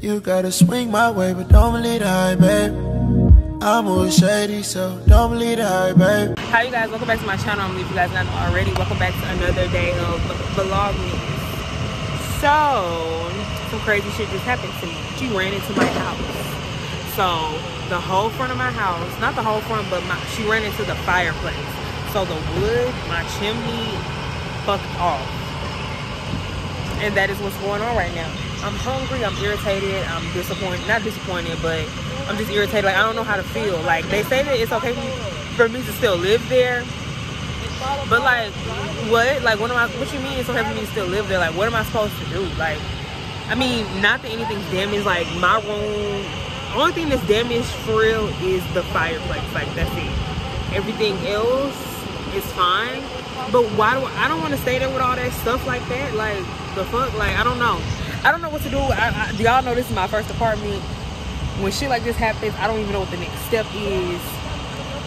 You gotta swing my way, but don't believe the hype, babe. I'm always shady, so don't believe the hype, babe. Hi you guys, welcome back to my channel. I'm if you guys not already. Welcome back to another day of vlogging. So, some crazy shit just happened to me. She ran into my house. So, the whole front of my house, not the whole front, but my, she ran into the fireplace. So the wood, my chimney, fucked off. And that is what's going on right now. I'm hungry, I'm irritated, I'm disappointed, not disappointed, but I'm just irritated. Like, I don't know how to feel. Like, they say that it's okay for me, to still live there. But like, what? Like, what am I, what you mean it's okay for me to still live there? Like, what am I supposed to do? Like, I mean, not that anything's damaged. Like, my room, only thing that's damaged for real is the fireplace. Like, that's it. Everything else is fine. But why do I, I don't want to stay there with all that stuff like that? Like, the fuck? Like, I don't know. I don't know what to do. I, I, do y'all know this is my first apartment? When shit like this happens, I don't even know what the next step is.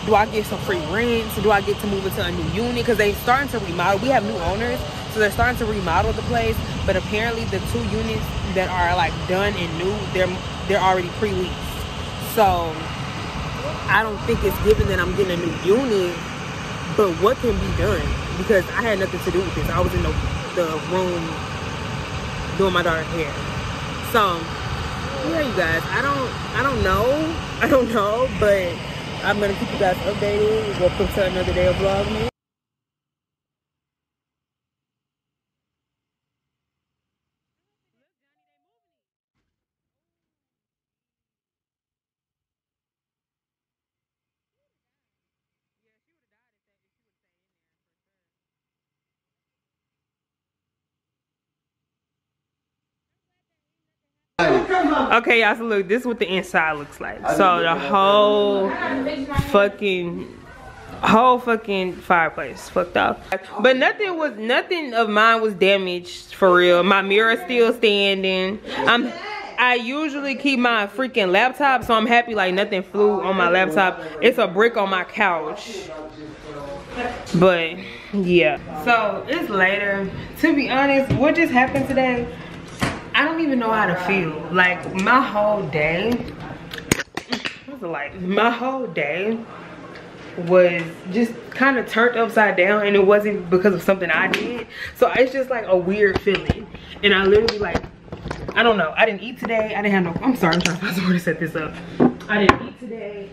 Do I get some free rent? Do I get to move into a new unit? Because they're starting to remodel. We have new owners, so they're starting to remodel the place. But apparently, the two units that are like done and new, they're they're already pre-leased. So I don't think it's given that I'm getting a new unit. But what can be done? Because I had nothing to do with this. I was in the, the room doing my daughter's hair. So yeah, you guys, I don't I don't know. I don't know, but I'm gonna keep you guys updated. Welcome to another day of vlogging. Okay, y'all, so look, this is what the inside looks like. So the whole fucking whole fucking fireplace fucked up. But nothing was nothing of mine was damaged for real. My mirror still standing. I'm I usually keep my freaking laptop, so I'm happy like nothing flew on my laptop. It's a brick on my couch. But yeah. So it's later. To be honest, what just happened today? I don't even know how to feel. Like my whole day, like? My whole day was just kind of turned upside down and it wasn't because of something I did. So it's just like a weird feeling. And I literally like, I don't know. I didn't eat today. I didn't have no, I'm sorry, I'm trying to find somewhere to set this up. I didn't eat today.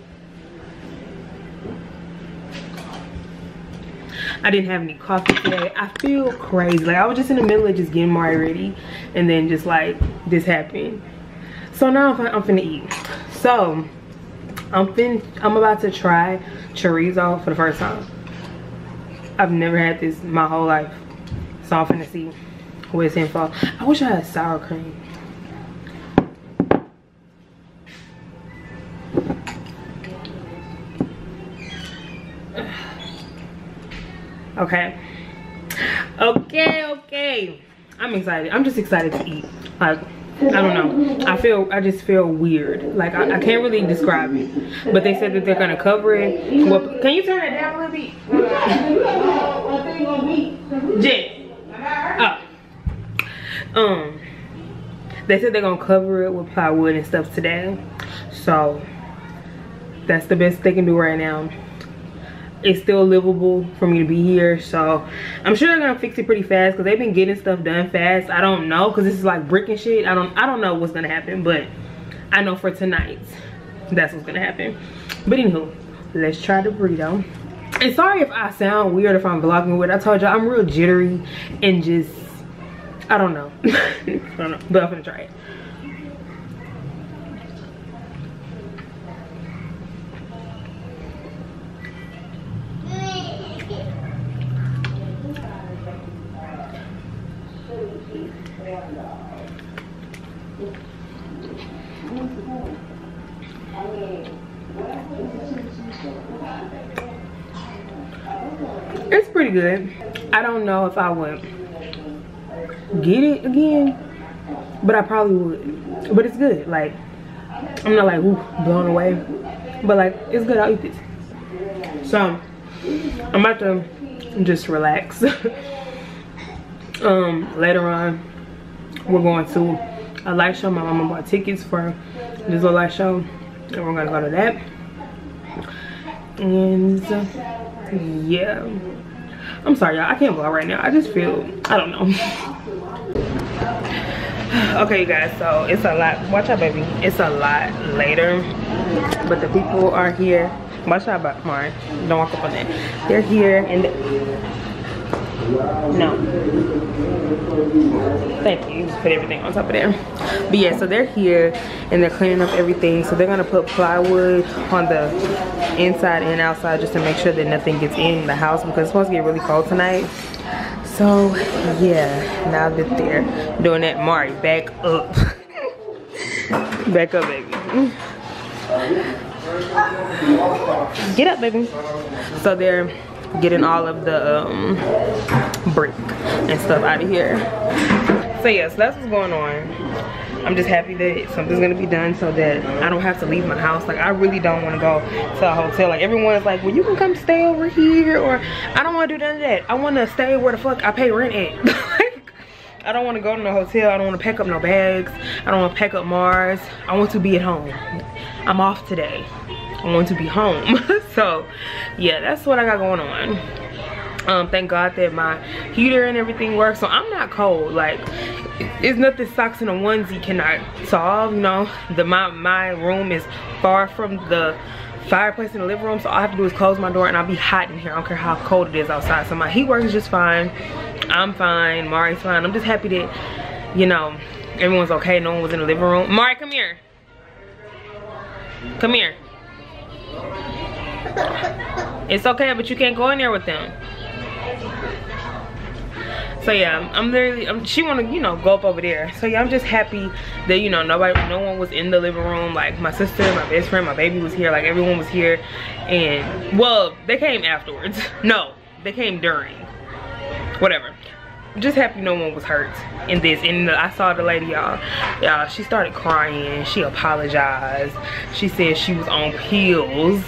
I didn't have any coffee today. I feel crazy. Like I was just in the middle of just getting my ready and then just like this happened. So now I'm, I'm finna eat. So I'm fin I'm about to try chorizo for the first time. I've never had this my whole life. So I'm finna see what it's in for. I wish I had sour cream. Okay? Okay okay. I'm excited. I'm just excited to eat. Like i don't know. I feel i just feel weird. Like i, I can't really describe it. But they said that they're gonna cover it. Well can you turn it down a little bit? Jet. oh. Um they said they're gonna cover it with plywood and stuff today. So that's the best they can do right now it's still livable for me to be here so i'm sure they're gonna fix it pretty fast because they've been getting stuff done fast. I don't know because this is like brick and shit. I don't i don't know what's gonna happen but i know for tonight that's what's gonna happen. But anywho let's try the burrito. And sorry if i sound weird if i'm vlogging with i told y'all i'm real jittery and just i don't know. I don't know but i'm gonna try it It's pretty good. I don't know if I would get it again, but I probably would. But it's good. Like, I'm not like, ooh, blown away. But like, it's good. I'll eat this. So, I'm about to just relax. um, later on, we're going to a light show. My mama bought tickets for this little light show. And we're gonna go to that. And yeah. I'm sorry y'all, I can't vlog right now. I just feel, I don't know. okay you guys, so it's a lot, watch out baby. It's a lot later, but the people are here. Watch out about Mark, don't walk up on that. They're here and no. Thank you. You Just put everything on top of there. But yeah, so they're here and they're cleaning up everything. So they're gonna put plywood on the inside and outside just to make sure that nothing gets in the house because it's supposed to get really cold tonight. So yeah, now that they're doing that, Mari, back up. back up, baby. Get up, baby. So they're getting all of the um, brick and stuff out of here. So yes, that's what's going on. I'm just happy that something's gonna be done so that I don't have to leave my house. Like I really don't wanna go to a hotel. Like everyone's like, well you can come stay over here or I don't wanna do none of that. I wanna stay where the fuck I pay rent at. I don't wanna go to no hotel. I don't wanna pack up no bags. I don't wanna pack up Mars. I want to be at home. I'm off today. I want to be home. so yeah, that's what I got going on. Um, thank God that my heater and everything works. So I'm not cold. Like it's nothing socks and a onesie cannot solve, you know. The my my room is far from the fireplace in the living room so all I have to do is close my door and I'll be hot in here I don't care how cold it is outside so my heat works just fine I'm fine Mari's fine I'm just happy that you know everyone's okay no one was in the living room Mari come here come here it's okay, but you can't go in there with them. So yeah, I'm literally, I'm, she wanna, you know, go up over there. So yeah, I'm just happy that, you know, nobody, no one was in the living room. Like my sister, my best friend, my baby was here. Like everyone was here. And, well, they came afterwards. No, they came during. Whatever just happy no one was hurt in this. And i saw the lady y'all. Y'all she started crying. She apologized. She said she was on pills.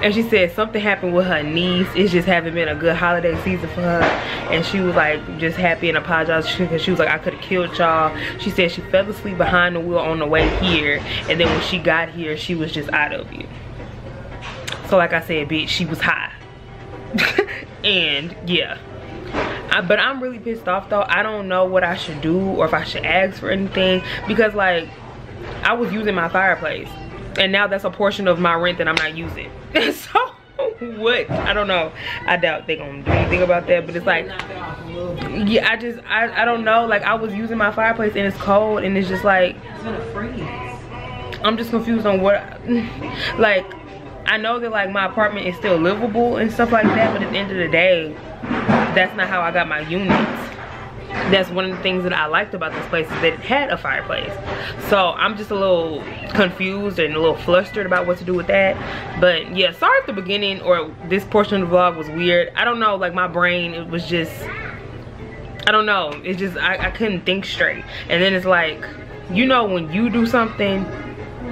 And she said something happened with her niece. It just haven't been a good holiday season for her. And she was like just happy and apologized because she was like i could have killed y'all. She said she fell asleep behind the wheel on the way here. And then when she got here she was just out of it. So like i said bitch she was high. And yeah I, but I'm really pissed off though. I don't know what I should do or if I should ask for anything because like I was using my fireplace and now that's a portion of my rent that I'm not using. so what? I don't know. I doubt they're gonna do anything about that, but it's like yeah, I just I, I don't know. Like I was using my fireplace and it's cold and it's just like it's gonna freeze I'm just confused on what like I know that like my apartment is still livable and stuff like that, but at the end of the day, that's not how I got my units. That's one of the things that I liked about this place is that it had a fireplace. So I'm just a little confused and a little flustered about what to do with that. But yeah, sorry if the beginning or this portion of the vlog was weird. I don't know, like my brain, it was just, I don't know. It's just, I, I couldn't think straight. And then it's like, you know when you do something,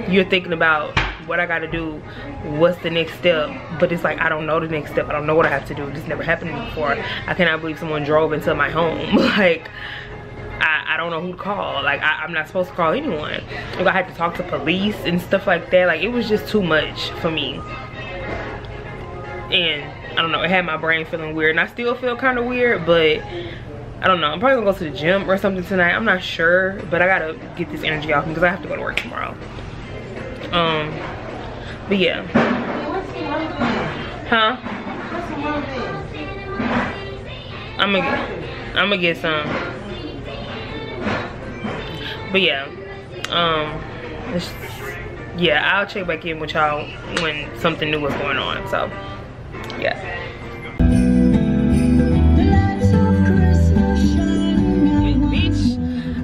you're thinking about what I gotta do, what's the next step. But it's like, I don't know the next step. I don't know what I have to do. This never happened before. I cannot believe someone drove into my home. like, I, I, don't know who to call. Like, I, am not supposed to call anyone. Like, I had to talk to police and stuff like that. Like, it was just too much for me. And, I don't know, it had my brain feeling weird. And I still feel kind of weird, but I don't know. I'm probably gonna go to the gym or something tonight. I'm not sure, but I gotta get this energy off me because I have to go to work tomorrow. Um, but yeah. Huh? I'm gonna I'm gonna get some. But yeah. Um, yeah, I'll check back in with y'all when something new is going on. So, yeah.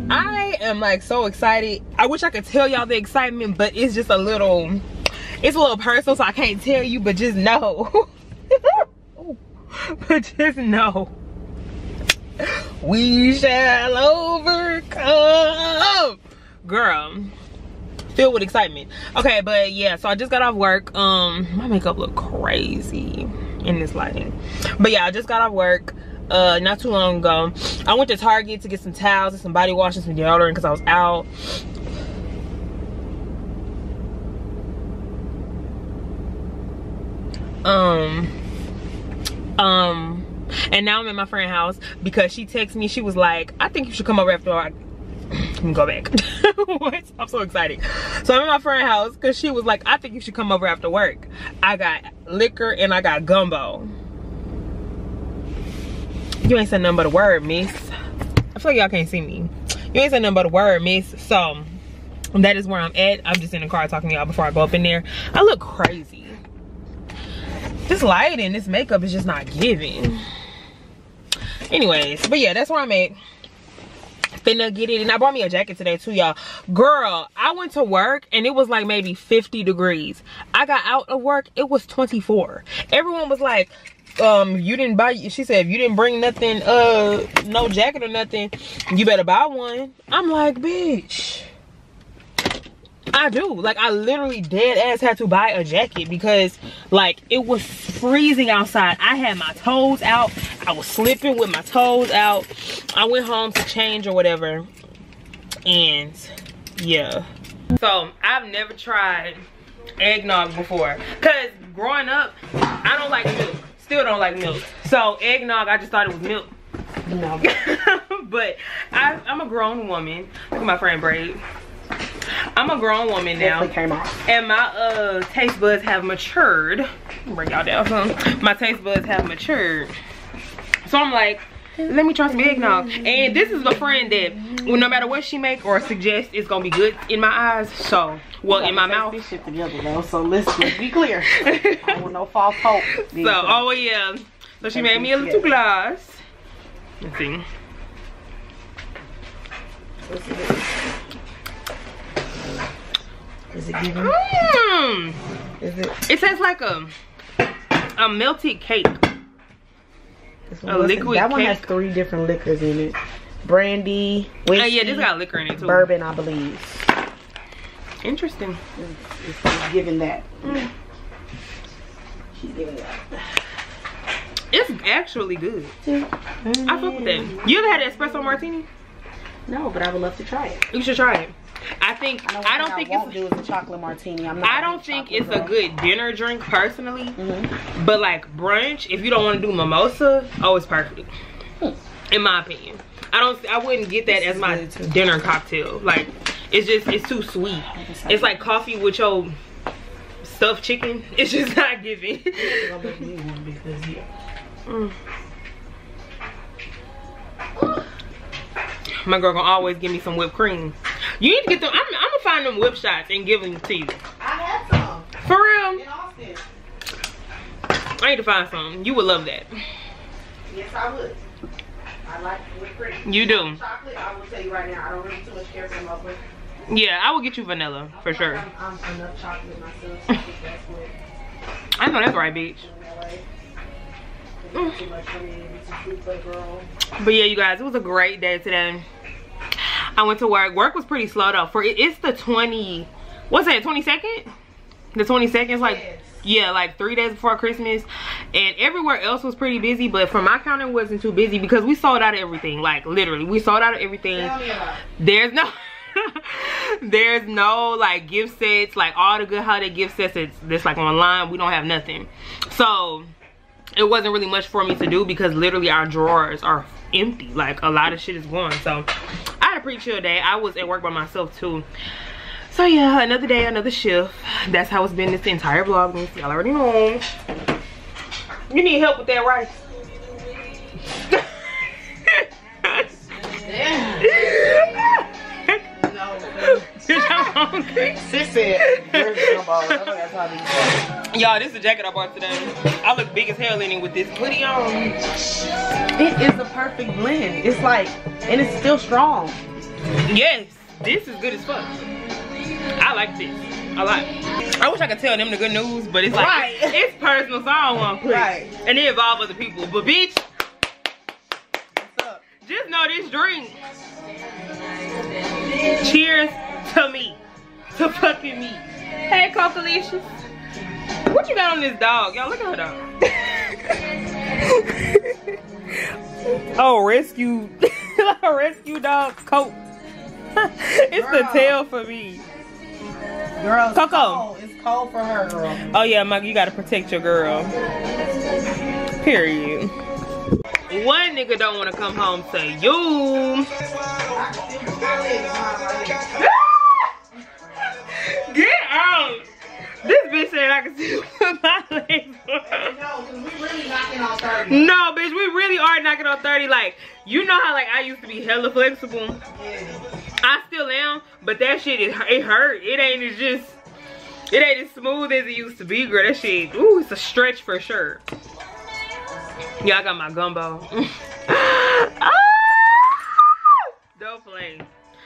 I am like so excited. I wish I could tell y'all the excitement, but it's just a little, it's a little personal, so I can't tell you, but just know. but just know. We shall overcome. Girl, filled with excitement. Okay, but yeah, so I just got off work. Um, my makeup look crazy in this lighting. But yeah, I just got off work uh not too long ago i went to target to get some towels and some body wash and some deodorant because i was out um um and now i'm at my friend's house because she texted me. She was like i think you should come over after I let me go back. What? I'm so excited. So i'm at my friend's house because she was like i think you should come over after work. I got liquor and i got gumbo. You ain't said nothing but a word miss. I feel like y'all can't see me. You ain't said nothing but a word miss. So that is where i'm at. I'm just in the car talking to y'all before i go up in there. I look crazy this lighting this makeup is just not giving. Anyways but yeah that's where i'm at. Finna get it. And i bought me a jacket today too y'all. Girl i went to work and it was like maybe 50 degrees. I got out of work it was 24 everyone was like um you didn't buy she said if you didn't bring nothing uh no jacket or nothing you better buy one. I'm like bitch I do. Like I literally dead ass had to buy a jacket because like it was freezing outside. I had my toes out. I was slipping with my toes out. I went home to change or whatever. And yeah. So I've never tried eggnog before. Cause growing up, I don't like milk. Still don't like milk. So eggnog, I just thought it was milk. No. but I, I'm a grown woman. Look at my friend Braid. I'm a grown woman now. And my uh taste buds have matured. Bring y'all down some. My taste buds have matured. So I'm like, let me try some eggnog. And this is a friend that well, no matter what she make or suggest, it's gonna be good in my eyes. So well in my mouth. This shit together though. So let's, be clear. I want no false hope. So oh yeah. So she made me a little glass. Let's see. Is it giving? Mmm. Is it? It tastes like a a melted cake. A liquid That one cake. has three different liquors in it. Brandy, whiskey, Oh yeah, this got liquor in it too. bourbon, I believe. Interesting. It's, it's giving that. Mm. She's giving that. It's actually good. Mm. I fuck with that. You ever had an espresso martini? No, but I would love to try it. You should try it. I think I, I don't think I won't do is a chocolate martini. I'm not. I don't think it's a good dinner drink personally. Mhm. But like brunch, if you don't want to do mimosa, oh it's perfect. Hmm. In my opinion. I don't I wouldn't get that as my dinner cocktail. Like it's just it's too sweet. It's like coffee with your stuffed chicken. It's just not giving. I'll make me one because yeah. My girl gonna always give me some whipped cream. You need to get them. I'm, I'm gonna find them whip shots and give them to you. I have some For real. in Austin. I need to find some. You would love that. Yes, I would. I like whipped cream. You do. Chocolate, I will tell you right now, I don't really too much care for whipped Yeah, I will get you vanilla for sure. I'm, I'm enough chocolate myself. so I think that's what I know that's right, bitch. in LA. It's Too much for me. It's a fruit but girl. But yeah, you guys, it was a great day today. I went to work. Work was pretty slow though. For it, it's the 20, what's that, 22nd? The 22nd is like, Yes. yeah, like three days before Christmas. And everywhere else was pretty busy, but for my counter it wasn't too busy because we sold out of everything. Like literally, we sold out of everything. Tell me about it. There's no there's no like gift sets, like all the good holiday gift sets that's, that's like online. We don't have nothing. So it wasn't really much for me to do because literally our drawers are empty. Like a lot of shit is gone. So I had a pretty chill day. I was at work by myself too. So yeah, another day, another shift. That's how it's been this entire vlog. Y'all already know. You need help with that rice. Hungry. Sis said, where's the gumbo? I know that's how they say. Y'all, this is the jacket I bought today. I look big as hell in it with this hoodie on. It is the perfect blend. It's like, and it's still strong. Yes, this is good as fuck. I like this. I like. I wish I could tell them the good news, but it's like Right. it's, it's personal, so I don't want to put. Right. And it involve other people. But bitch, What's up? just know this drink. Cheers to me, to fucking me. Hey, Cocolicious. What you got on this dog? Y'all look at her dog. oh, rescue, rescue dog coat. it's Girl. the tail for me. Girl, it's Coco. cold. It's cold for her, girl. Oh yeah, Mike, you gotta protect your girl. Period. One nigga don't wanna come home to you. Get out! This bitch said I can see my legs. No, because we really knocking on 30. no, bitch, we really are knocking on 30. Like, you know how like I used to be hella flexible. I still am, but that shit is it hurt. It ain't as just it ain't as smooth as it used to be, girl. That shit, ooh, it's a stretch for sure. Yeah, I got my gumbo. ah! Don't play.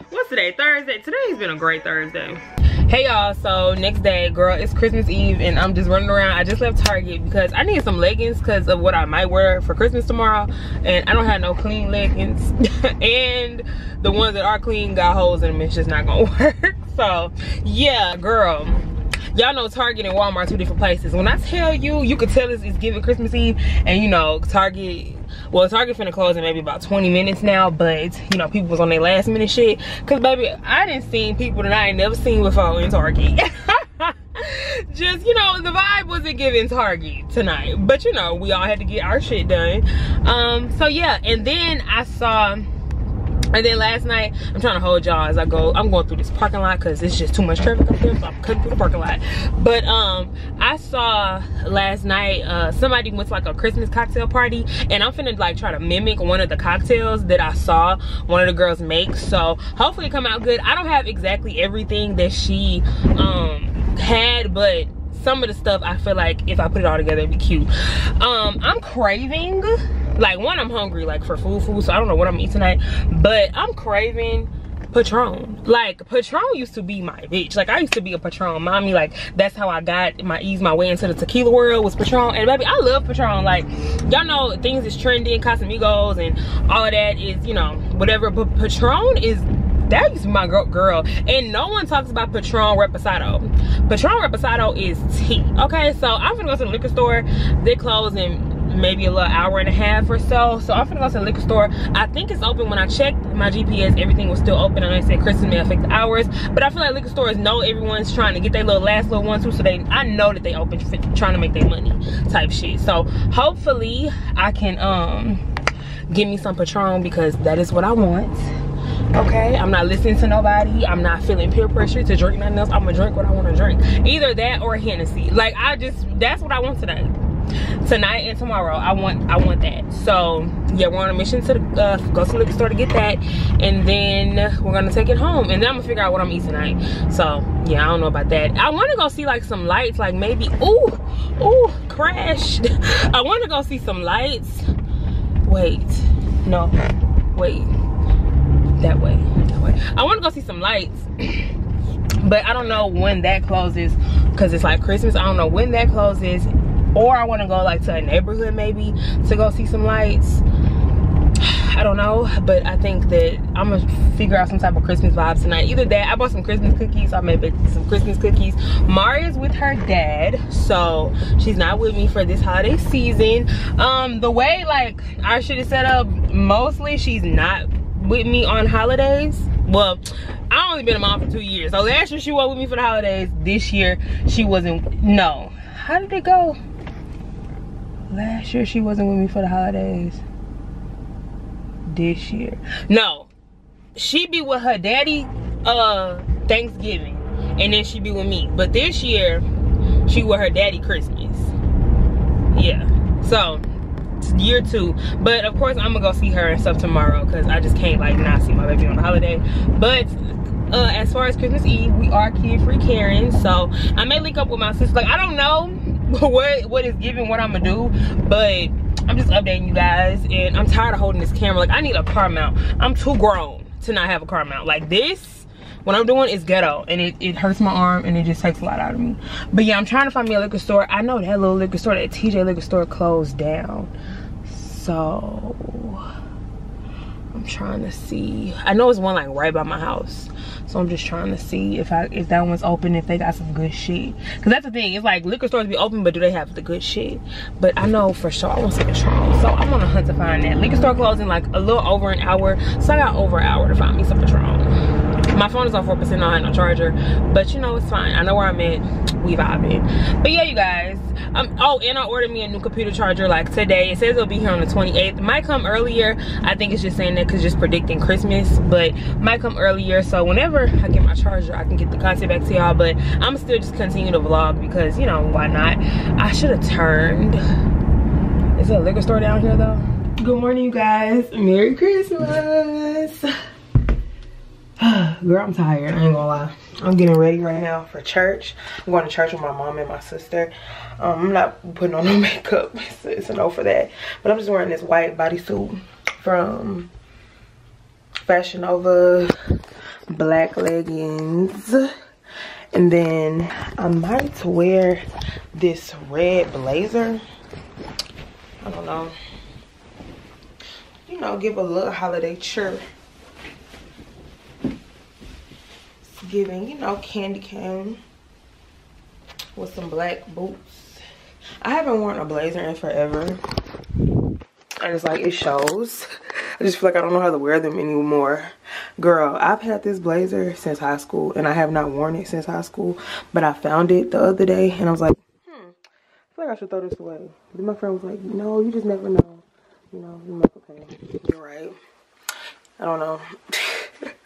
What's today? Thursday. Today's been a great Thursday. Hey y'all, so next day, girl, it's Christmas Eve and I'm just running around. I just left Target because I need some leggings because of what I might wear for Christmas tomorrow. And I don't have no clean leggings. and the ones that are clean got holes in them. It's just not gonna work. So yeah, girl. Y'all know Target and Walmart two different places. When I tell you, you could tell it's, it's giving Christmas Eve and you know, Target well target finna close in maybe about 20 minutes now but you know people was on their last minute shit. Because baby i didn't see people that i ain't never seen before in target. Just you know the vibe wasn't giving target tonight. But you know we all had to get our shit done. Um so yeah and then i saw and then last night, I'm trying to hold y'all as I go. I'm going through this parking lot because it's just too much traffic up here, so I'm cutting through the parking lot. But um, I saw last night uh, somebody went to like a Christmas cocktail party, and I'm finna like try to mimic one of the cocktails that I saw one of the girls make. So hopefully it come out good. I don't have exactly everything that she um had, but some of the stuff I feel like if I put it all together it'd be cute. Um, I'm craving like one i'm hungry like for food food so i don't know what i'm eating tonight but i'm craving patron. Like patron used to be my bitch. Like i used to be a patron. Mommy like that's how i got my ease my way into the tequila world was patron. And baby i love patron. Like y'all know things is trending casamigos and all of that is you know whatever. But patron is that used to be my girl, and no one talks about patron reposado. Patron reposado is tea okay? So i'm gonna go to the liquor store they close in maybe a little hour and a half or so. So I'm gonna go to the liquor store. I think it's open when I checked my GPS, everything was still open. I said Christmas may affect the hours, but I feel like liquor stores know everyone's trying to get their little last little one too. So they, I know that they open trying to make their money type shit. So hopefully I can um give me some Patron because that is what I want. Okay, I'm not listening to nobody. I'm not feeling peer pressure to drink nothing else. I'm gonna drink what I want to drink. Either that or Hennessy. Like I just, that's what I want today tonight and tomorrow i want i want that. So yeah we're on a mission to the, uh, go to the liquor store to get that and then we're gonna take it home and then i'm gonna figure out what i'm eating tonight. So yeah i don't know about that. I want to go see like some lights like maybe ooh ooh crashed i want to go see some lights. Wait no wait that way that way. I want to go see some lights but i don't know when that closes because it's like christmas. I don't know when that closes or I want to go like to a neighborhood maybe to go see some lights. I don't know, but I think that I'm gonna figure out some type of Christmas vibes tonight. Either that, I bought some Christmas cookies, I made some Christmas cookies. Maria's with her dad, so she's not with me for this holiday season. Um, the way like our shit is set up, mostly she's not with me on holidays. Well, I only been a mom for two years. So last year she was with me for the holidays. This year she wasn't, no. How did it go? Last year she wasn't with me for the holidays. This year. No. She be with her daddy uh thanksgiving and then she be with me. But this year she with her daddy christmas. Yeah. So year two. But of course i'm gonna go see her and stuff tomorrow because i just can't like not see my baby on the holiday. But uh as far as christmas eve we are kid free karen. So i may link up with my sister. Like i don't know what what is giving what i'm gonna do but i'm just updating you guys and i'm tired of holding this camera. Like i need a car mount. I'm too grown to not have a car mount. Like this what i'm doing is ghetto and it, it hurts my arm and it just takes a lot out of me. But yeah i'm trying to find me a liquor store. I know that little liquor store that tj liquor store closed down. So i'm trying to see i know it's one like right by my house So I'm just trying to see if I if that one's open, if they got some good shit. Cause that's the thing. It's like liquor stores be open, but do they have the good shit? But I know for sure I want some Patron. So I'm on a hunt to find that. Liquor store closing like a little over an hour. So I got over an hour to find me some Patron my phone is on 4%, I don't have no charger. But you know, it's fine. I know where I'm at. We vibing. But yeah, you guys. Um, oh, and I ordered me a new computer charger like today. It says it'll be here on the 28th. Might come earlier. I think it's just saying that because just predicting Christmas. But might come earlier. So whenever I get my charger, I can get the content back to y'all. But I'm still just continuing to vlog because, you know, why not? I should have turned. Is there a liquor store down here though? Good morning, you guys. Merry Christmas. girl i'm tired. I ain't gonna lie. I'm getting ready right now for church. I'm going to church with my mom and my sister. Um, i'm not putting on no makeup it's, it's a no for that. But i'm just wearing this white bodysuit from fashion nova black leggings. And then i might wear this red blazer. I don't know. You know give a little holiday cheer giving, you know, candy cane with some black boots. I haven't worn a blazer in forever. And it's like, it shows. I just feel like I don't know how to wear them anymore. Girl, I've had this blazer since high school and I have not worn it since high school. But I found it the other day and I was like, hmm, I feel like I should throw this away. But my friend was like, no, you just never know. You know, like, okay, you're right. I don't know.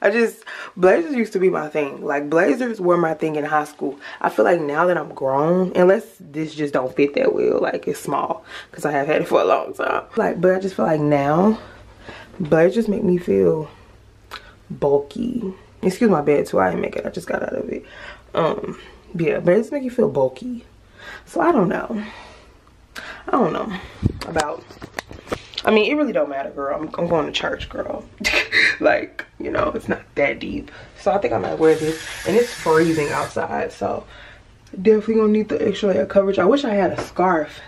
I just, blazers used to be my thing. Like, blazers were my thing in high school. I feel like now that I'm grown, unless this just don't fit that well, like it's small, because I have had it for a long time. Like, but I just feel like now, blazers make me feel bulky. Excuse my bed too, I didn't make it, I just got out of it. Um, yeah, blazers make you feel bulky. So I don't know. I don't know about I mean, it really don't matter, girl. I'm, I'm going to church, girl. like, you know, it's not that deep. So I think I might wear this. And it's freezing outside, so definitely gonna need the extra layer coverage. I wish I had a scarf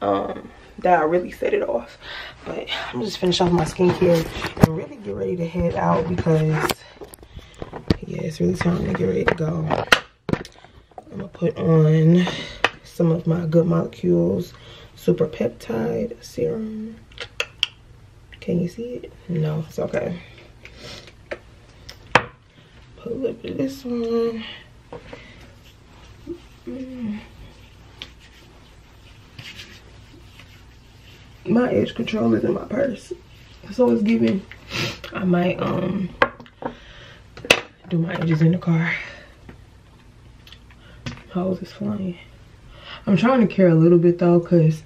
um, that I really set it off. But I'm just finish off my skincare and really get ready to head out because, yeah, it's really time to get ready to go. I'm gonna put on some of my Good Molecules super peptide serum. Can you see it? No. It's okay. Put a little bit of this one. My edge control is in my purse. So it's giving i might um do my edges in the car. Hose is flying i'm trying to care a little bit though because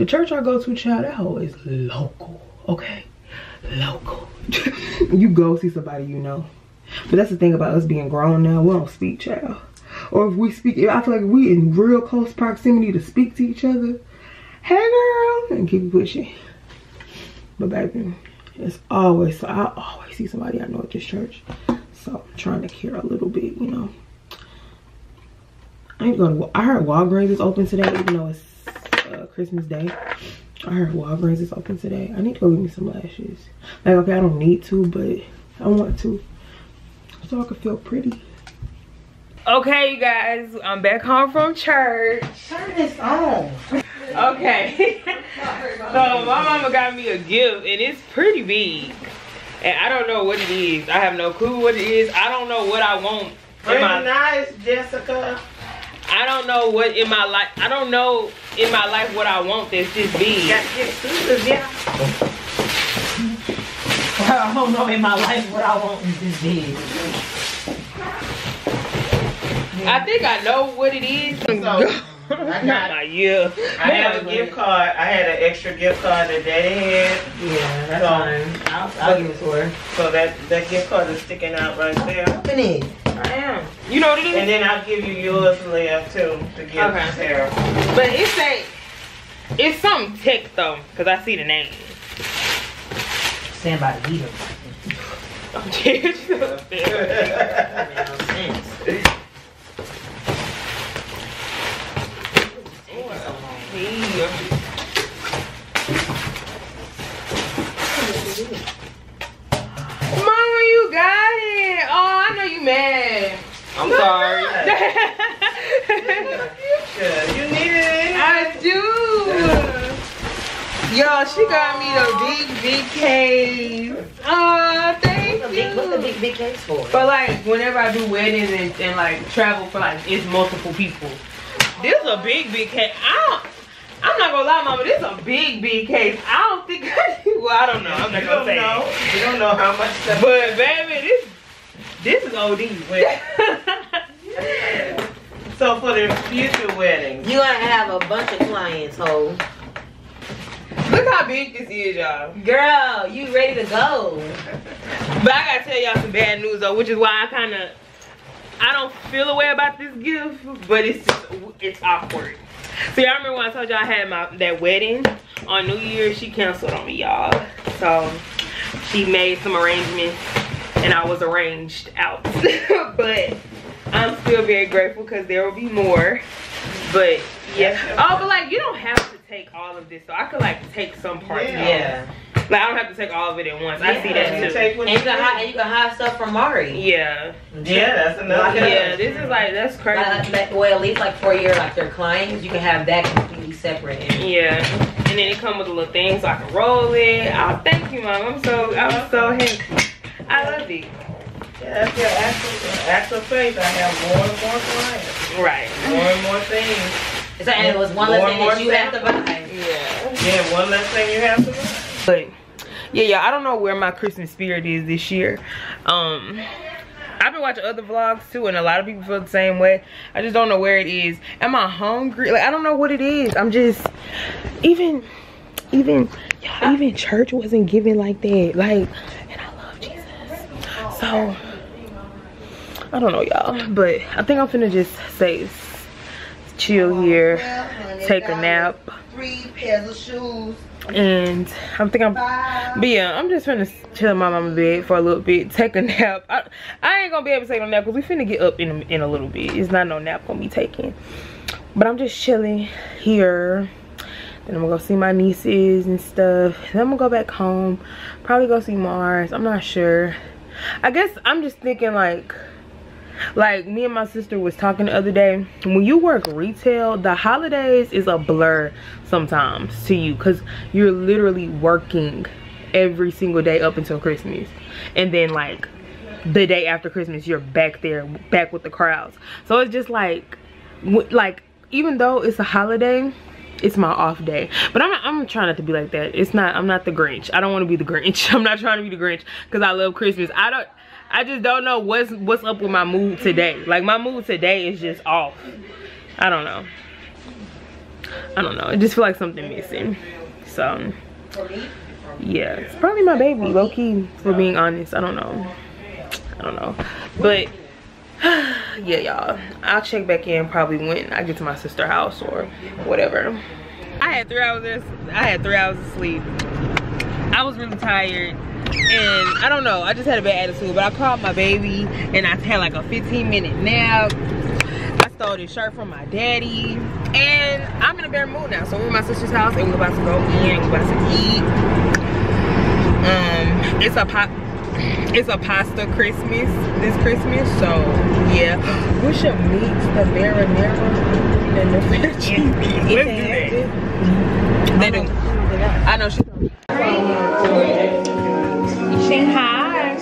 the church I go to, child, that hoe is local, okay? Local. you go see somebody you know. But that's the thing about us being grown now. We don't speak, child. Or if we speak, I feel like we in real close proximity to speak to each other. Hey, girl. And keep pushing. But baby, it's always, so I always see somebody I know at this church. So I'm trying to care a little bit, you know. I ain't gonna, I heard Walgreens is open today, even though it's uh, Christmas Day. I heard Walgreens is open today. I need to go get me some lashes. Like, okay, I don't need to, but I want to. So I can feel pretty. Okay, you guys, I'm back home from church. Turn this on. Okay. so my mama got me a gift and it's pretty big. And I don't know what it is. I have no clue what it is. I don't know what I want. Very nice, Jessica. I don't know what in my life, I don't know in my life what I want that's this big. yeah. I don't know in my life what I want this to be. I think I know what it is. So, I got my yeah. I have a gift card. I had an extra gift card that Daddy had. Yeah, that's So- fine. I'll, I'll give it to her. So that, that gift card is sticking out right there. Open it. I am. You know what it is? And then I'll give you yours, Leah, too, to give Okay. Sarah. But it's a, it's something tech though, cause I see the name. Stand by the heater. Oh, No sense. Mama, you got it. Oh, I know you mad. I'm sorry. You needed it. I do. Yo, she got me the big, big case. Oh, thank What's you. big, what's the big, big case for? But like, whenever I do weddings and, and like travel for like, it's multiple people. This is a big, big case. I don't. I'm not gonna lie, mama. This is a big, big case. I don't think. well, I don't know. I'm not You gonna don't say. know. You don't know how much stuff. But baby, this this is OD. So for the future weddings, You gonna have a bunch of clients, ho. Look how big this is, y'all. Girl, you ready to go? But I gotta tell y'all some bad news though, which is why I kind of I don't feel a way about this gift, but it's just it's awkward. So y'all remember when I told y'all I had my that wedding on New Year's? She canceled on me, y'all. So she made some arrangements, and I was arranged out. but I'm still very grateful because there will be more. But yeah. Oh, but like you don't have to take all of this, so I could like take some parts. Yeah. out. Yeah. Like I don't have to take all of it at once. I see you that too. take what And you you can need. hide, and you can hide stuff from Mari. Yeah. Yeah, that's another. Yeah, this is like that's crazy. like, like, well, at least like for your like their clients, you can have that completely separate. Yeah. And then it come with a little thing so I can roll it. Oh, thank you, mom. I'm so I'm so happy. I love it. Yeah, that's your act of, act of faith. I have more and more clients, Right. more and more things. so, and it was one less More thing that you have to buy. Yeah. Yeah, one less thing you have to buy. But yeah, yeah, I don't know where my Christmas spirit is this year. Um I've been watching other vlogs too, and a lot of people feel the same way. I just don't know where it is. Am I hungry? Like I don't know what it is. I'm just even even y'all, even church wasn't giving like that. Like, and I love Jesus. So I don't know y'all. But I think I'm finna just say chill here, take a nap. Three pairs of shoes. And I'm thinking, I'm, but yeah, I'm just finna chill in my mama bed for a little bit, take a nap. I, I ain't gonna be able to take no nap because we finna get up in a, in a little bit. It's not no nap gonna be taken. But I'm just chilling here. Then I'm gonna go see my nieces and stuff. Then I'm gonna go back home. Probably go see Mars. I'm not sure. I guess I'm just thinking like like me and my sister was talking the other day. When you work retail the holidays is a blur sometimes to you because you're literally working every single day up until christmas. And then like the day after christmas you're back there back with the crowds. So it's just like like even though it's a holiday it's my off day. But i'm i'm trying not to be like that. It's not i'm not the grinch. I don't want to be the grinch. I'm not trying to be the grinch because i love christmas. I don't i just don't know what's what's up with my mood today. Like my mood today is just off. I don't know. I don't know. I just feel like something missing. So yeah. It's probably my baby low-key for being honest. I don't know. I don't know. But yeah y'all. I'll check back in probably when i get to my sister house or whatever. I had three hours i had three hours of sleep i was really tired and i don't know i just had a bad attitude but i called my baby and i had like a 15 minute nap i stole this shirt from my daddy and i'm in a better mood now so we're at my sister's house and we're about to go in we're about to eat um it's a pop it's a pasta Christmas this Christmas, so yeah. We should meet the marinara and the fettuccine. Let's do that. They do. Ah, I know she. Saying hi.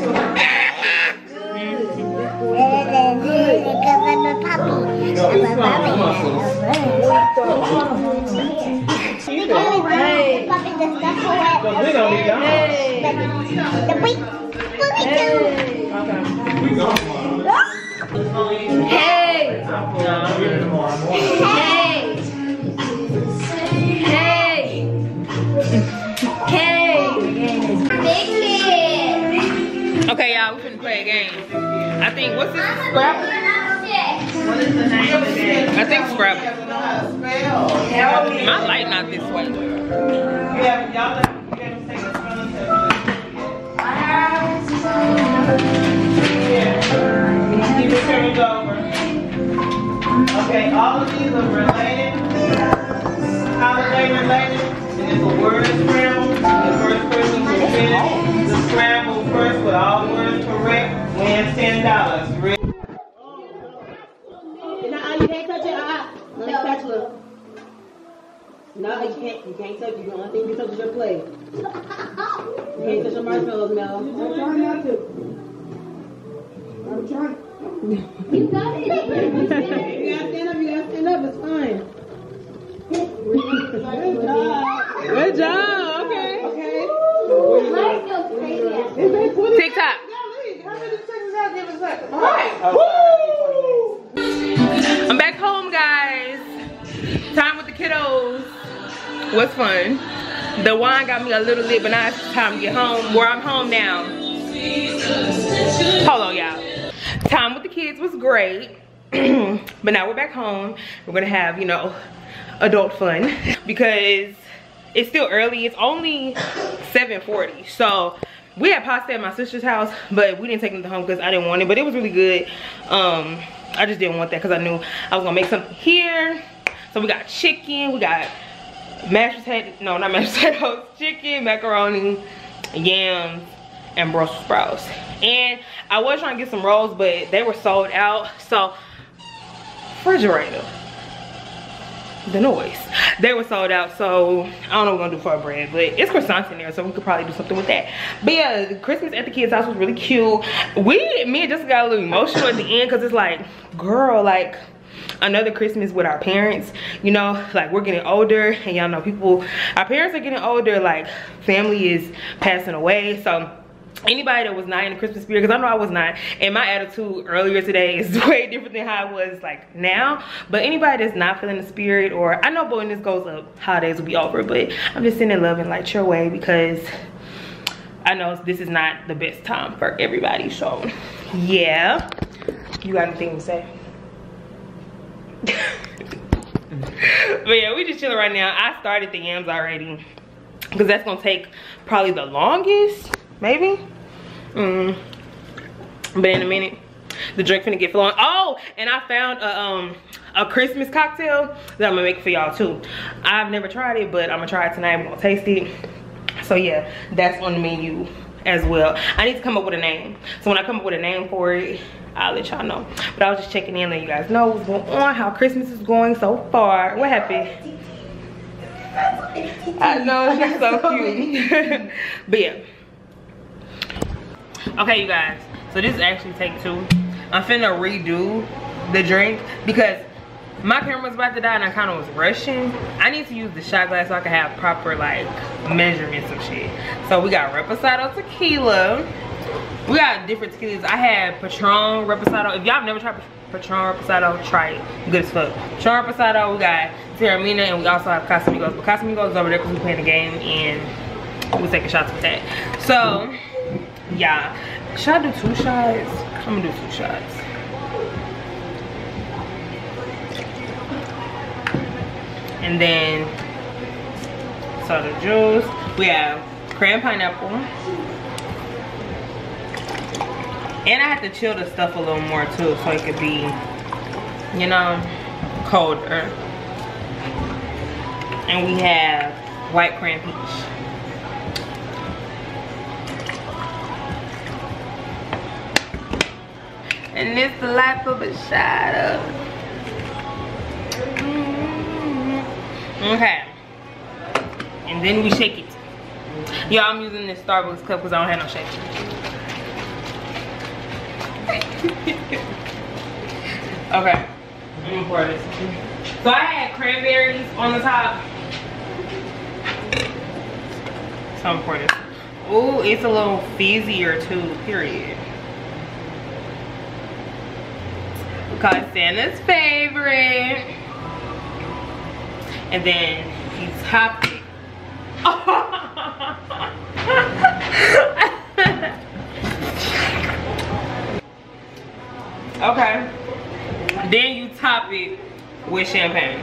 We gonna y'all, we finna play a game. I think what's this? Scrabble. I think Scrabble. My light not this way. Yeah, y'all let- you take a phone Yeah. Keep your over. Okay, all of these are related, holiday related, and if a word is you can't, touch it. The only thing you touch is your plate. You can't touch your marshmallows, Mel. I'm trying not to. I'm trying. You got it. You gotta stand up, you gotta stand up, it's fine. Good job. Good job. Okay. Okay. Let's. Is that TikTok. How many seconds out give us that? I'm back home, guys. Time with the kiddos was fun. The wine got me a little lit, but now it's time to get home. Where I'm home now. Hold on, y'all. Time with the kids was great. but now we're back home. We're gonna have, you know, adult fun because it's still early. It's only 7.40. So we had pasta at my sister's house, but we didn't take it home because I didn't want it. But it was really good. Um, I just didn't want that because I knew I was gonna make something here. So we got chicken, we got mashed potato, no, not mashed potatoes, chicken, macaroni, yams, and Brussels sprouts. And I was trying to get some rolls, but they were sold out. So, refrigerator, the noise. They were sold out, so I don't know what we're gonna do for a bread, but it's croissants in there, so we could probably do something with that. But yeah, Christmas at the kids' house was really cute. We, me and Jessica got a little emotional at the end, cause it's like, girl, like, another Christmas with our parents. You know, like we're getting older and y'all know people, our parents are getting older, like family is passing away. So anybody that was not in the Christmas spirit, because I know I was not, and my attitude earlier today is way different than how it was like now. But anybody that's not feeling the spirit, or I know but when this goes up, holidays will be over. But I'm just sending love and light your way because I know this is not the best time for everybody. So yeah. You got anything to say? but yeah, we just chilling right now. I started the yams already because that's gonna take probably the longest, maybe. Mm. But in a minute, the drink finna get flowing. Oh, and I found a um a Christmas cocktail that I'm gonna make for y'all too. I've never tried it, but I'm gonna try it tonight. I'm gonna taste it. So yeah, that's on the menu as well. I need to come up with a name. So when I come up with a name for it, I'll let y'all know. But I was just checking in, letting you guys know what's going on, how Christmas is going so far. What happened? I know, she's so cute. but yeah. Okay, you guys. So this is actually take two. I'm finna redo the drink because my camera's about to die and I kind of was rushing. I need to use the shot glass so I can have proper like measurements of shit. So we got Reposado tequila. We got different tequilas. I had Patron Reposado. If y'all never tried Patron Reposado, try it. Good as fuck. Patron Reposado, we got Teremana, and we also have Casamigos. But Casamigos is over there because we playing the game and we're taking shots with that. So, yeah. Should I do two shots? I'm gonna do two shots. And then soda juice. We have cran pineapple. And I had to chill the stuff a little more too so it could be, you know, colder. And we have white cran peach. And this the life of a shot up. Okay. And then we shake it. Y'all, I'm using this Starbucks cup because I don't have no shaker. Okay. I'm gonna pour this. So I had cranberries on the top. So I'm gonna pour this. Ooh, it's a little fizzier too, period. Because Santa's favorite. And then he topped it. okay. Then you top it with champagne.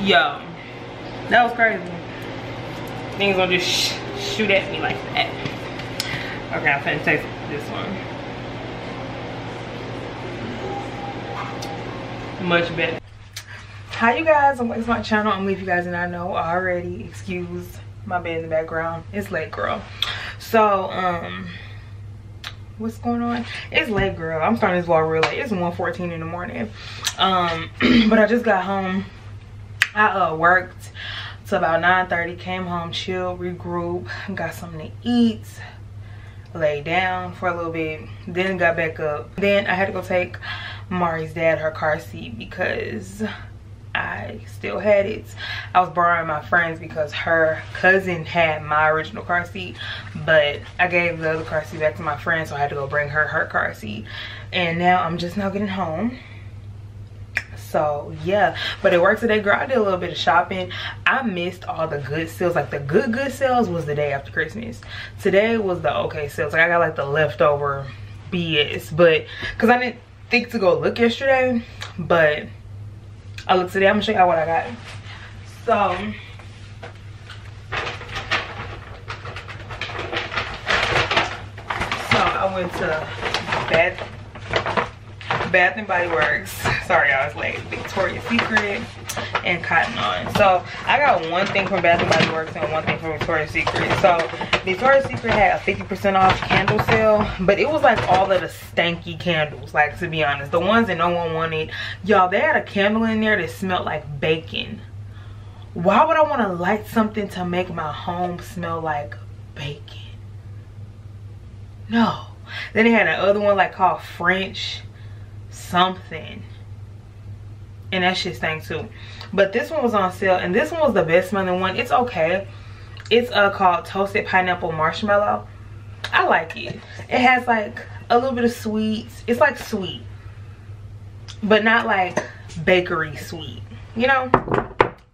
Yo, that was crazy. Things gonna just sh shoot at me like that. Okay, I'm finna taste this one. Much better. Hi you guys, I'm back my channel. I'm leave you guys and I know already. Excuse my bed in the background. It's late, girl. So, um, what's going on? It's late girl. I'm starting this vlog real late. It's 1:14 in the morning. Um but i just got home. I uh worked till about 9:30. came home chill regroup got something to eat lay down for a little bit then got back up. Then i had to go take mari's dad her car seat because I still had it. I was borrowing my friend's because her cousin had my original car seat, but I gave the other car seat back to my friend, so I had to go bring her her car seat. And now I'm just now getting home. So yeah, but it worked today, girl. I did a little bit of shopping. I missed all the good sales. Like the good good sales was the day after Christmas. Today was the okay sales. Like I got like the leftover BS, but because I didn't think to go look yesterday, but I look today. I'm gonna show y'all what I got. So so I went to Bath Bath and Body Works. Sorry, I was late. Victoria's Secret and Cotton On. So I got one thing from Bath and Body Works and one thing from Victoria's Secret. So Victoria's Secret had a 50% off candle sale, but it was like all of the stanky candles. Like to be honest, the ones that no one wanted. Y'all, they had a candle in there that smelled like bacon. Why would I want to light something to make my home smell like bacon? No. Then they had another one like called French something and that shit stank too but this one was on sale and this one was the best smelling one. It's okay. It's uh called toasted pineapple marshmallow. I like it. It has like a little bit of sweets. It's like sweet. But not like bakery sweet. You know?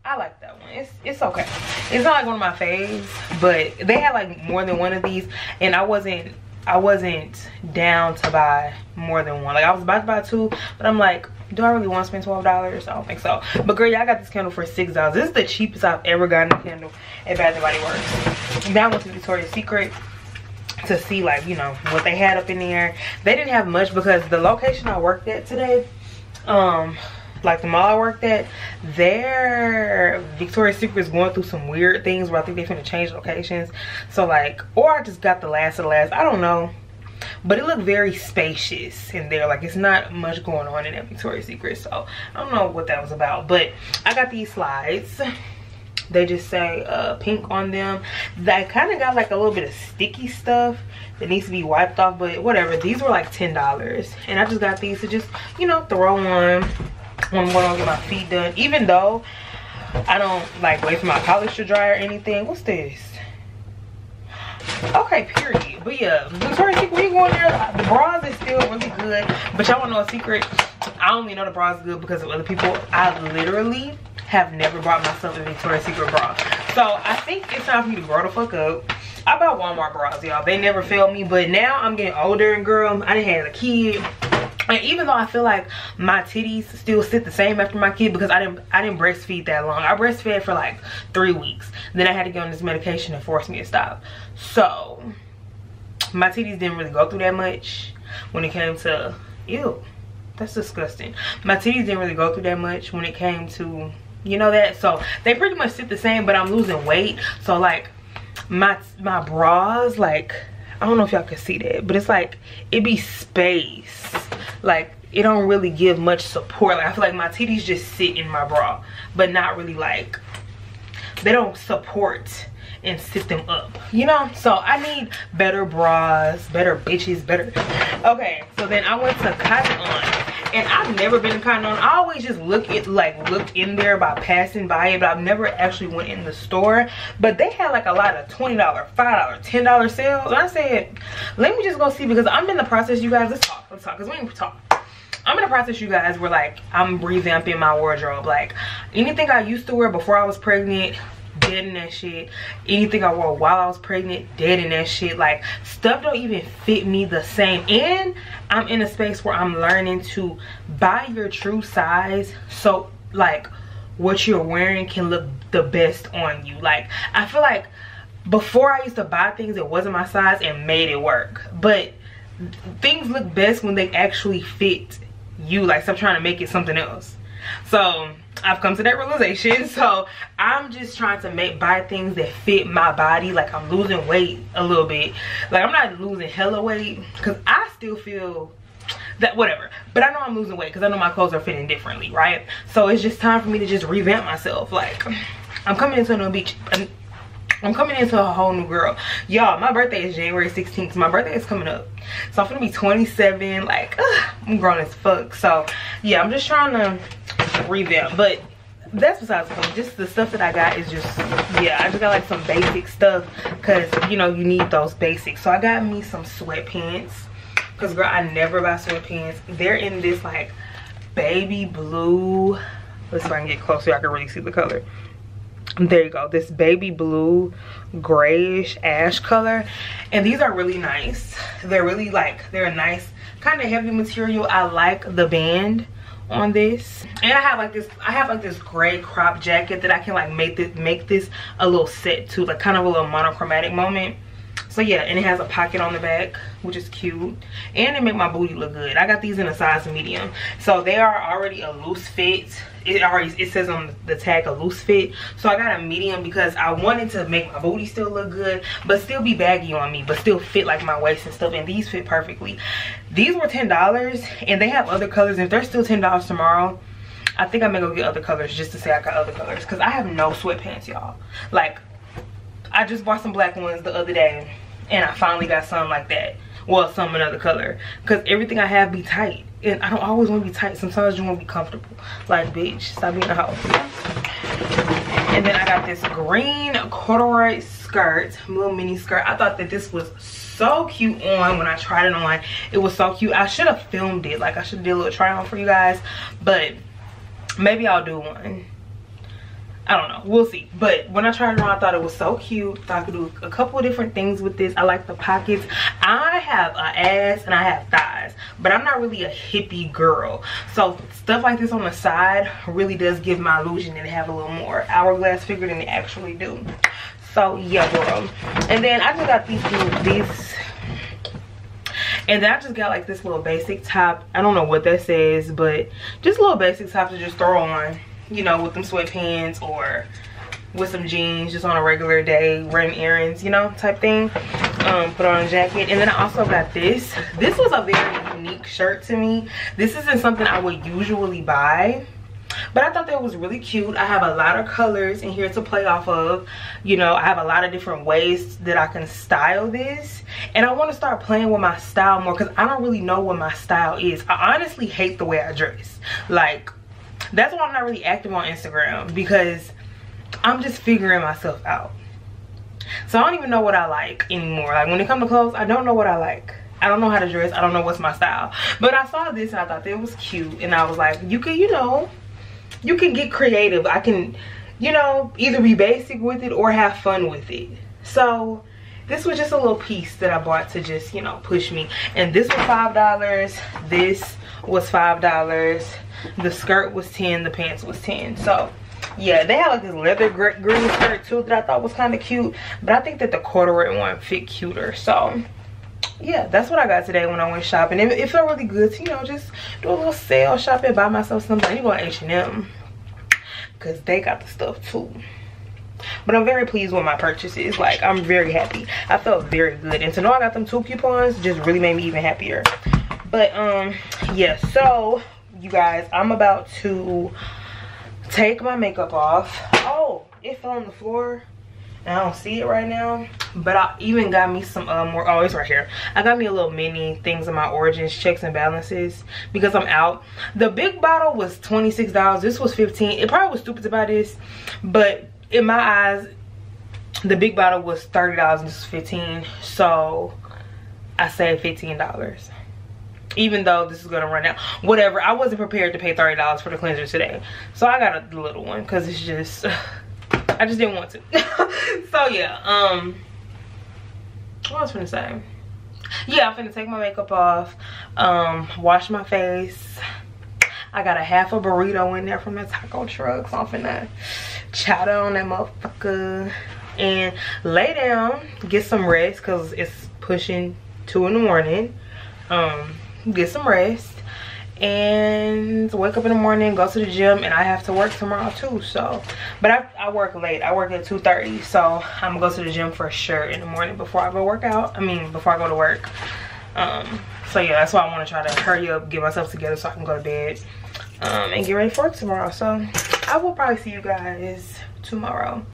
I like that one. It's it's okay. It's not like one of my faves but they had like more than one of these and i wasn't I wasn't down to buy more than one. Like I was about to buy two, but I'm like, do I really want to spend $12? I don't think so. But girl, y'all got this candle for $6. This is the cheapest I've ever gotten a candle at Bath & Body Works. Now I went to Victoria's Secret to see like, you know, what they had up in there. They didn't have much because the location I worked at today, um, like the mall I worked at, their Victoria's Secret is going through some weird things where I think they're gonna change locations. So like, or I just got the last of the last, I don't know. But it looked very spacious in there. Like it's not much going on in that Victoria's Secret. So I don't know what that was about. But I got these slides they just say uh, pink on them that kind of got like a little bit of sticky stuff that needs to be wiped off but whatever these were like ten dollars and i just got these to just you know throw on when I'm going to get my feet done. Even though I don't like wait for my polish to dry or anything. What's this? Okay, period. But yeah, Victoria's Secret, we going there. The bras is still really good. But y'all want to know a secret? I only know the bras good because of other people. I literally have never bought myself a Victoria's Secret bra. So I think it's time for me to grow the fuck up. I bought Walmart bras, y'all. They never failed me. But now I'm getting older and girl, I didn't have a kid and even though I feel like my titties still sit the same after my kid because I didn't I didn't breastfeed that long. I breastfed for like three weeks. Then I had to get on this medication and force me to stop. So my titties didn't really go through that much when it came to ew. That's disgusting. My titties didn't really go through that much when it came to you know that. So they pretty much sit the same, but I'm losing weight. So like my my bras like I don't know if y'all can see that, but it's like it be space like it don't really give much support. Like i feel like my titties just sit in my bra but not really like they don't support and sit them up. You know so i need better bras better bitches better. Okay so then i went to cotton on and i've never been to cotton on. I always just look it like looked in there by passing by it but i've never actually went in the store. But they had like a lot of 20 dollar five dollar ten dollar sales. And i said let me just go see because i'm in the process you guys let's talk let's talk because we talk. I'm in the process, you guys, where like I'm revamping my wardrobe. Like anything I used to wear before I was pregnant, dead in that shit. Anything I wore while I was pregnant, dead in that shit. Like stuff don't even fit me the same. And I'm in a space where I'm learning to buy your true size. So like what you're wearing can look the best on you. Like I feel like before I used to buy things that wasn't my size and made it work. But things look best when they actually fit you like stop trying to make it something else so I've come to that realization. So I'm just trying to make buy things that fit my body. Like I'm losing weight a little bit. Like I'm not losing hella weight because I still feel that whatever. But i know i'm losing weight because i know my clothes are fitting differently right? So it's just time for me to just revamp myself. Like i'm coming into a new beach. I'm, I'm coming into a whole new girl y'all my birthday is january 16th so my birthday is coming up. So i'm gonna be 27 like ugh, i'm grown as fuck. So yeah i'm just trying to revamp but that's besides the point. Just the stuff that i got is just yeah i just got like some basic stuff because you know you need those basics. So i got me some sweatpants because girl i never buy sweatpants. They're in this like baby blue let's see if i can get closer i can really see the color. There you go this baby blue grayish ash color. And these are really nice. They're really like they're a nice kind of heavy material. I like the band Uh, on this? And i have like this i have like this gray crop jacket that i can like make this make this a little set to like kind of a little monochromatic moment so yeah and it has a pocket on the back which is cute. And it make my booty look good. I got these in a size medium. So they are already a loose fit. It already it says on the tag a loose fit. So i got a medium because i wanted to make my booty still look good but still be baggy on me but still fit like my waist and stuff and these fit perfectly. These were ten dollars and they have other colors. If they're still ten dollars tomorrow i think i may go get other colors just to say i got other colors because i have no sweatpants y'all. Like i just bought some black ones the other day and i finally got some like that. Well some another color. Because everything i have be tight. And i don't always want to be tight. Sometimes you want to be comfortable. Like bitch stop being a hoe. And then i got this green corduroy skirt little mini skirt. I thought that this was so cute on when i tried it on it was so cute. I should have filmed it. Like i should did a little try on for you guys. But maybe i'll do one I don't know. We'll see. But when I tried it on, I thought it was so cute. Thought I could do a couple of different things with this. I like the pockets. I have an ass and I have thighs. But I'm not really a hippie girl. So stuff like this on the side really does give my illusion it have a little more hourglass figure than they actually do. So yeah, girl. And then I just got these these and then I just got like this little basic top. I don't know what that says, but just a little basic top to just throw on you know, with them sweatpants or with some jeans just on a regular day, running errands, you know, type thing. Um, put on a jacket. And then I also got this. This was a very unique shirt to me. This isn't something I would usually buy. But I thought that was really cute. I have a lot of colors in here to play off of. You know, I have a lot of different ways that I can style this. And I want to start playing with my style more because I don't really know what my style is. I honestly hate the way I dress. Like, that's why i'm not really active on instagram because i'm just figuring myself out. So i don't even know what i like anymore. Like when it comes to clothes i don't know what i like. I don't know how to dress. I don't know what's my style. But i saw this and i thought it was cute. And i was like you can you know you can get creative. I can you know either be basic with it or have fun with it. So this was just a little piece that i bought to just you know push me. And this was five dollars. This was five dollars the skirt was 10 the pants was 10 so yeah they had like this leather green skirt too that i thought was kind of cute. But i think that the corduroy one fit cuter. So yeah that's what i got today when i went shopping. It, it felt really good to you know just do a little sale shopping buy myself something you go h&m because they got the stuff too. But i'm very pleased with my purchases. Like i'm very happy. I felt very good. And to know i got them two coupons just really made me even happier. But um yeah so you guys i'm about to take my makeup off. Oh it fell on the floor. And i don't see it right now. But i even got me some uh, more oh it's right here. I got me a little mini things in my origins checks and balances because i'm out. The big bottle was 26 dollars. This was 15 it probably was stupid to buy this but in my eyes the big bottle was 30 dollars and this was 15 so i saved 15 dollars even though this is gonna run out. Whatever i wasn't prepared to pay 30 dollars for the cleanser today. So i got a little one because it's just i just didn't want to. So yeah um what was i gonna say? Yeah i'm gonna take my makeup off um wash my face. I got a half a burrito in there from the taco truck so i'm finna chow down on that motherfucker and lay down get some rest because it's pushing two in the morning. Um get some rest and wake up in the morning go to the gym and i have to work tomorrow too so. But i, I work late. I work at 2 30 so i'm gonna go to the gym for sure in the morning before i go work out i mean before i go to work. Um so yeah that's why i want to try to hurry up get myself together so i can go to bed um, and get ready for work tomorrow. So i will probably see you guys tomorrow